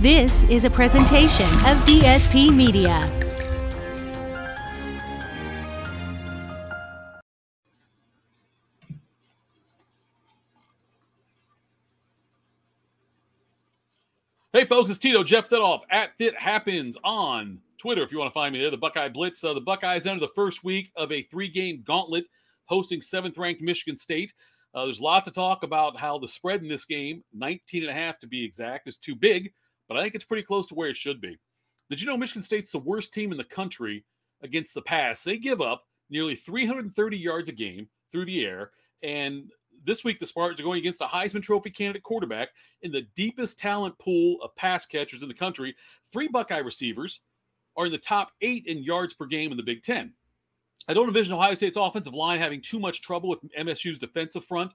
This is a presentation of DSP Media. Hey, folks, it's Tito Jeff Thedoff at Fit Happens on Twitter if you want to find me there. The Buckeye Blitz. Uh, the Buckeyes enter the first week of a three game gauntlet hosting seventh ranked Michigan State. Uh, there's lots of talk about how the spread in this game, 19 and a half to be exact, is too big, but I think it's pretty close to where it should be. Did you know Michigan State's the worst team in the country against the pass? They give up nearly 330 yards a game through the air, and this week the Spartans are going against a Heisman Trophy candidate quarterback in the deepest talent pool of pass catchers in the country. Three Buckeye receivers are in the top eight in yards per game in the Big Ten. I don't envision Ohio State's offensive line having too much trouble with MSU's defensive front,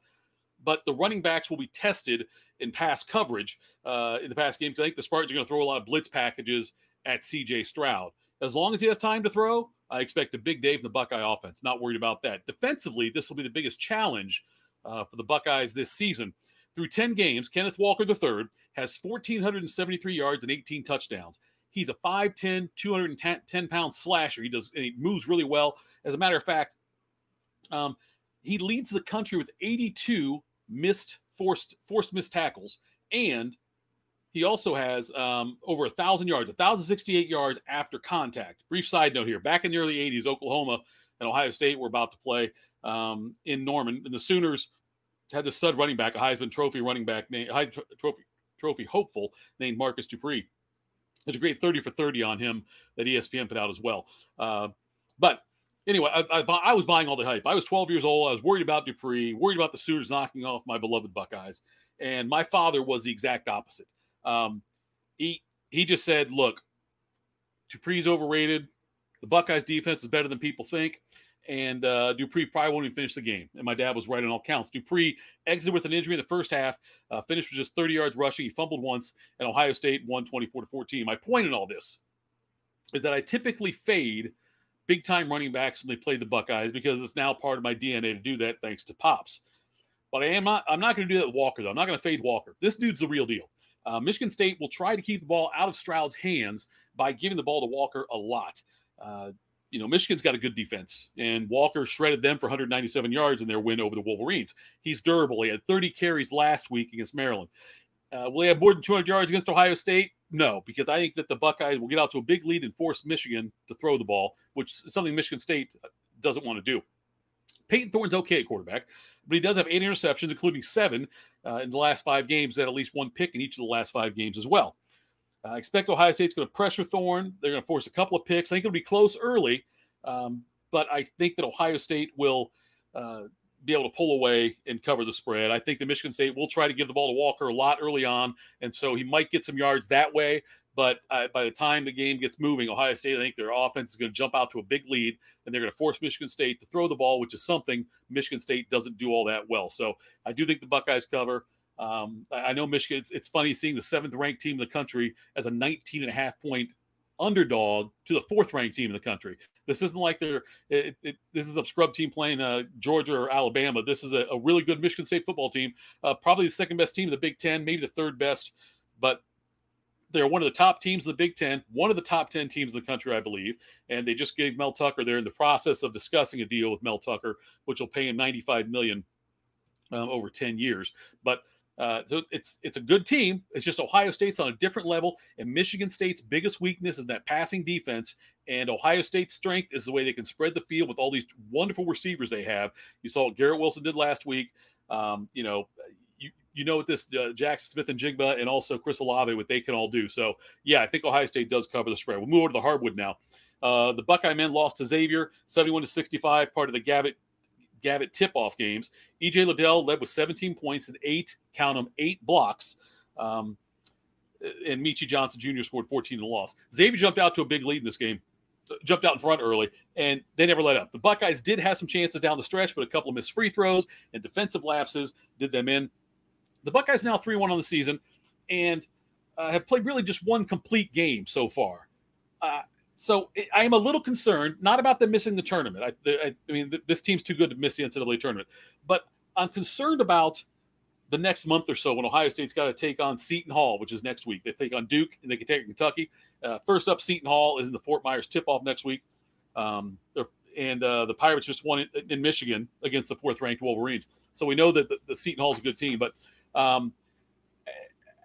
but the running backs will be tested in pass coverage uh, in the past game. I think the Spartans are going to throw a lot of blitz packages at CJ Stroud. As long as he has time to throw, I expect a big day from the Buckeye offense. Not worried about that. Defensively, this will be the biggest challenge uh, for the Buckeyes this season. Through 10 games, Kenneth Walker III has 1,473 yards and 18 touchdowns. He's a 5'10, 210 pound slasher. He does, he moves really well. As a matter of fact, um, he leads the country with 82 missed forced forced missed tackles, and he also has um, over a thousand yards, 1,068 yards after contact. Brief side note here: back in the early 80s, Oklahoma and Ohio State were about to play um, in Norman, and the Sooners had the stud running back, a Heisman Trophy running back, named Heisman Trophy Trophy hopeful named Marcus Dupree. There's a great 30 for 30 on him that ESPN put out as well. Uh, but anyway, I, I, I, was buying all the hype. I was 12 years old. I was worried about Dupree, worried about the Sooners knocking off my beloved Buckeyes. And my father was the exact opposite. Um, he he just said, "Look, Dupree's overrated. The Buckeyes defense is better than people think." and uh, Dupree probably won't even finish the game. And my dad was right on all counts. Dupree exited with an injury in the first half, uh, finished with just 30 yards rushing. He fumbled once, and Ohio State won 24 to 14. My point in all this is that I typically fade big time running backs when they play the Buckeyes because it's now part of my DNA to do that thanks to Pops. But I am not. I'm not going to do that with Walker though. I'm not going to fade Walker. This dude's the real deal. Uh, Michigan State will try to keep the ball out of Stroud's hands by giving the ball to Walker a lot. Uh, you know, Michigan's got a good defense, and Walker shredded them for 197 yards in their win over the Wolverines. He's durable. He had 30 carries last week against Maryland. Uh, will he have more than 200 yards against Ohio State? No, because I think that the Buckeyes will get out to a big lead and force Michigan to throw the ball, which is something Michigan State doesn't want to do. Payton Thorne's okay at quarterback, but he does have eight interceptions, including seven uh, in the last five games, that at least one pick in each of the last five games as well. I expect Ohio State's going to pressure Thorne. They're going to force a couple of picks. I think it'll be close early, um, but I think that Ohio State will uh, be able to pull away and cover the spread. I think the Michigan State will try to give the ball to Walker a lot early on, and so he might get some yards that way. But uh, by the time the game gets moving, Ohio State, I think their offense is going to jump out to a big lead, and they're going to force Michigan State to throw the ball, which is something Michigan State doesn't do all that well. So I do think the Buckeyes cover. Um, I know Michigan, it's, it's, funny seeing the seventh ranked team in the country as a 19 and a half point underdog to the fourth ranked team in the country. This isn't like they're, it, it, this is a scrub team playing uh, Georgia or Alabama. This is a, a, really good Michigan State football team, uh, probably the second best team in the Big Ten, maybe the third best, but they're one of the top teams in the Big Ten, one of the top 10 teams in the country, I believe. And they just gave Mel Tucker, they're in the process of discussing a deal with Mel Tucker, which will pay him 95 million um, over 10 years. But uh, so it's it's a good team. It's just Ohio State's on a different level, and Michigan State's biggest weakness is that passing defense. And Ohio State's strength is the way they can spread the field with all these wonderful receivers they have. You saw what Garrett Wilson did last week. Um, you know, you you know what this uh, Jaxon Smith-Njigba and also Chris Olave what they can all do. So yeah, I think Ohio State does cover the spread. We'll move over to the hardwood now. Uh, the Buckeye men lost to Xavier, 71 to 65, part of the Gavitt Gavitt tip-off games. EJ Liddell led with 17 points and eight, count them, eight blocks. Um, and Meechie Johnson Jr. scored 14 in the loss. Xavier jumped out to a big lead in this game, jumped out in front early, and they never let up. The Buckeyes did have some chances down the stretch, but a couple of missed free throws and defensive lapses did them in. The Buckeyes now 3 1 on the season and uh, have played really just one complete game so far. Uh, so I am a little concerned, not about them missing the tournament. I, I, I mean, this team's too good to miss the NCAA tournament, but I'm concerned about the next month or so when Ohio State's got to take on Seton Hall, which is next week. They take on Duke and they can take Kentucky. Uh, first up, Seton Hall is in the Fort Myers tip off next week. Um, and uh, the Pirates just won in, in, Michigan against the fourth ranked Wolverines. So we know that the, the Seton Hall is a good team. But um,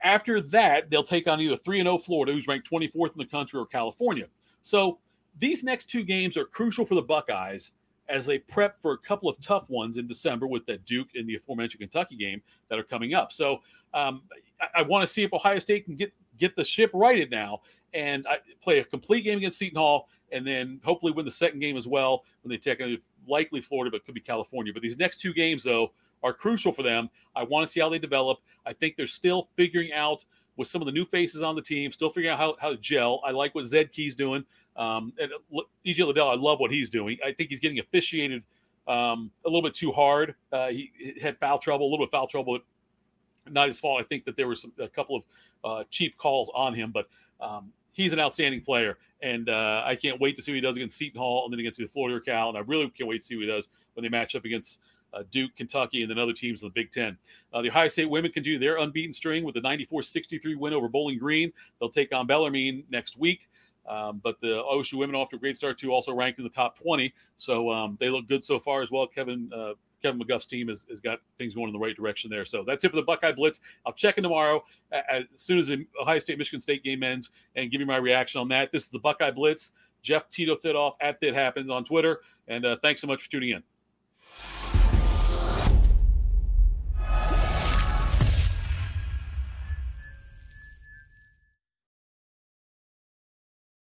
after that, they'll take on either 3 0 Florida, who's ranked 24th in the country, or California. So these next two games are crucial for the Buckeyes as they prep for a couple of tough ones in December with the Duke and the aforementioned Kentucky game that are coming up. So um, I, I want to see if Ohio State can get get the ship righted now and I, play a complete game against Seton Hall, and then hopefully win the second game as well when they take likely Florida, but could be California. But these next two games though are crucial for them. I want to see how they develop. I think they're still figuring out with some of the new faces on the team, still figuring out how, how to gel. I like what Zed Key's doing. Um, and EJ Liddell, I love what he's doing. I think he's getting officiated um, a little bit too hard. Uh, he, he, had foul trouble, a little bit foul trouble, not his fault. I think that there was some, a couple of uh, cheap calls on him, but um, he's an outstanding player. And uh, I can't wait to see what he does against Seton Hall and then against the Florida Cal. And I really can't wait to see what he does when they match up against uh, Duke, Kentucky, and then other teams in the Big Ten. Uh, the Ohio State women continue their unbeaten string with a 94 63 win over Bowling Green. They'll take on Bellarmine next week. Um, but the OSU women off to a great start too, also ranked in the top 20. So um, they look good so far as well. Kevin uh, Kevin McGuff's team has, has, got things going in the right direction there. So that's it for the Buckeye Blitz. I'll check in tomorrow as soon as the Ohio State Michigan State game ends and give you my reaction on that. This is the Buckeye Blitz. Jeff Tito Thitoff at That Happens on Twitter. And uh, thanks so much for tuning in.